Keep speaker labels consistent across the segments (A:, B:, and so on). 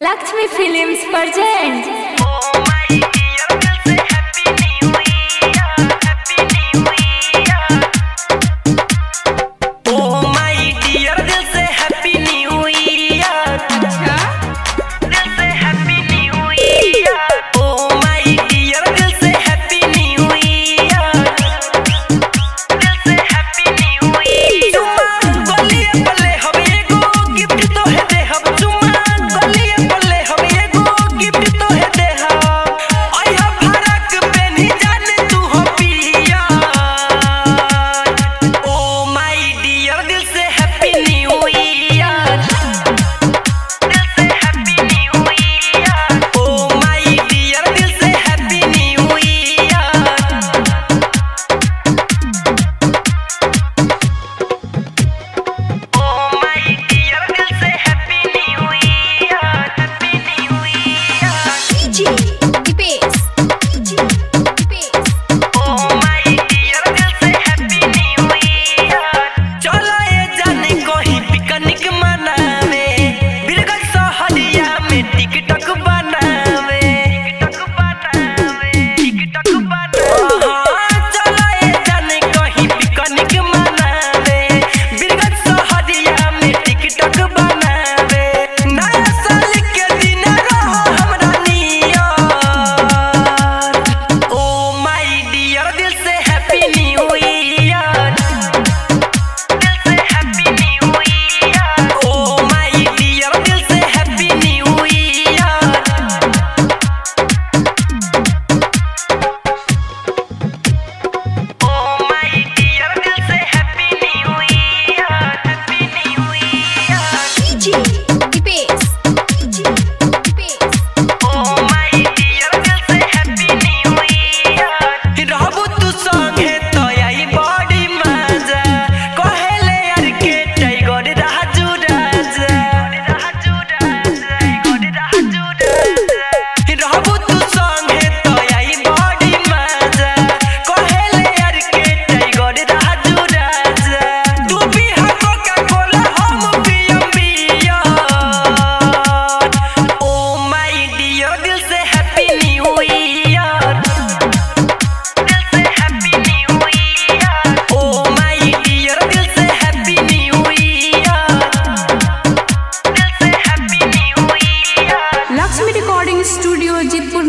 A: Lakshmi Films present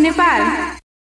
A: Nepal.